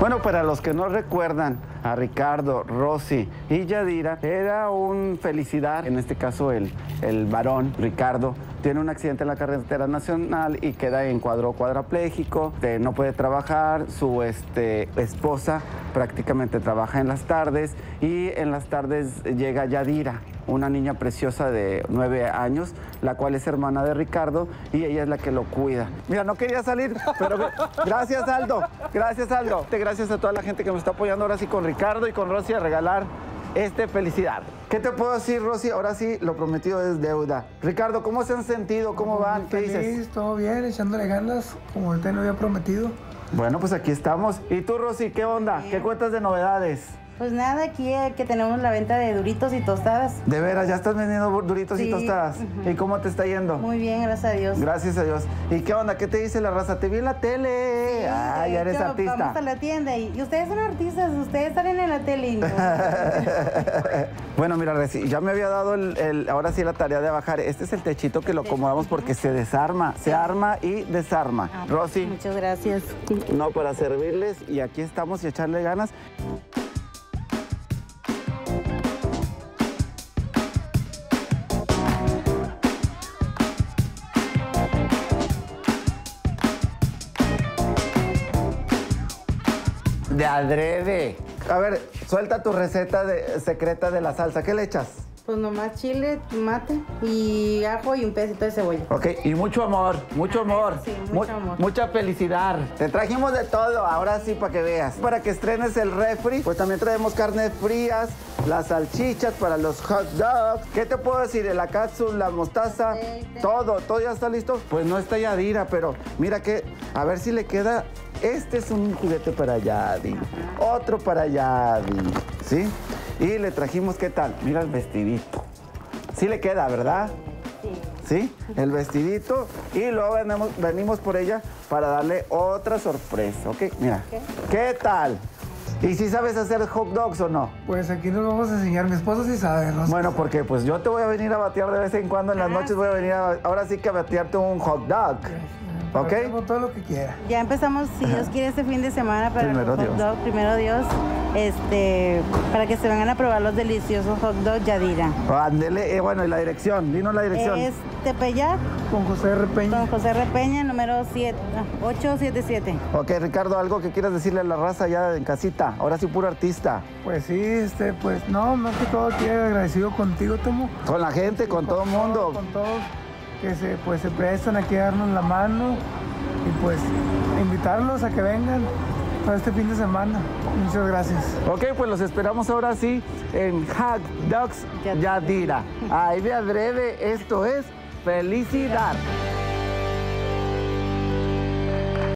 Bueno, para los que no recuerdan a Ricardo, Rosy y Yadira, era un felicidad, en este caso el, el varón, Ricardo, tiene un accidente en la carretera nacional y queda en cuadro cuadrapléjico, este, no puede trabajar, su este, esposa prácticamente trabaja en las tardes y en las tardes llega Yadira, una niña preciosa de nueve años, la cual es hermana de Ricardo y ella es la que lo cuida. Mira, no quería salir, pero gracias Aldo, gracias Aldo. Gracias a toda la gente que me está apoyando ahora sí con Ricardo y con Rosy a regalar este felicidad. ¿Qué te puedo decir, Rosy? Ahora sí, lo prometido es deuda. Ricardo, ¿cómo se han sentido? ¿Cómo van? ¿Qué Feliz, dices? todo bien, echándole ganas, como usted lo había prometido. Bueno, pues aquí estamos. ¿Y tú, Rosy, qué onda? ¿Qué cuentas de novedades? Pues nada, aquí eh, que tenemos la venta de duritos y tostadas. De veras, ya estás vendiendo duritos y tostadas. ujú. ¿Y cómo te está yendo? Muy bien, gracias a Dios. Gracias a Dios. ¿Y qué onda? ¿Qué te dice la raza? Te vi en la tele. Sí, ah, ya eres hecho, artista. Vamos a la tienda y, y ustedes son artistas, ustedes salen en la tele. y no. bueno, mira, Reci, ya me había dado el, el- ahora sí la tarea de bajar. Este es el techito que lo acomodamos porque se desarma, se arma y desarma. Ah, Rosy, Muchas gracias. no para servirles y aquí estamos y echarle ganas. De adrede. A ver, suelta tu receta de- secreta de la salsa. ¿Qué le echas? Pues nomás chile, tomate y ajo y un pedacito de cebolla. Ok, y mucho amor, mucho amor. Sí, Mu- mucho amor. Mucha felicidad. Te trajimos de todo, ahora sí para que veas. Para que estrenes el refri, pues también traemos carnes frías, las salchichas para los hot dogs. ¿Qué te puedo decir? El akatsu, la mostaza, Aceite. todo, todo ya está listo. Pues no está Yadira, pero mira que, a ver si le queda. Este es un juguete para Yadi, otro para Yadi, ¿sí? Y le trajimos, ¿qué tal? Mira el vestidito. Sí le queda, ¿verdad? Sí. ¿sí? El vestidito y luego venimos, venimos por ella para darle otra sorpresa, ¿ok? Mira, ¿qué tal? ¿Y si sabes hacer hot dogs o no? Pues aquí nos vamos a enseñar, mi esposo sí sabe, ¿no? Bueno, porque pues yo te voy a venir a batear de vez en cuando, en las noches voy a venir a, ahora sí que a batearte un hot dog, ¿ok? Todo lo que quiera. Ya empezamos, si Dios quiere, este fin de semana para Primero el hot Dios. dog, primero Dios, este, para que se vengan a probar los deliciosos hot dog Yadira. Ándele, eh, bueno, y la dirección, dinos la dirección. Es Tepeyac, Con José R. Peña. con José Repeña, número 7, 877. Ok, Ricardo, algo que quieras decirle a la raza ya en casita, ahora sí puro artista. Pues sí, este, pues no, más que todo aquí agradecido contigo, Tomo. Con la gente, con todo el mundo. Con todos que se, pues, se prestan aquí a darnos la mano y pues invitarlos a que vengan para este fin de semana. Muchas gracias. Ok, pues los esperamos ahora sí en Hot Dogs Yadira. Ay, de adrede, esto es felicidad.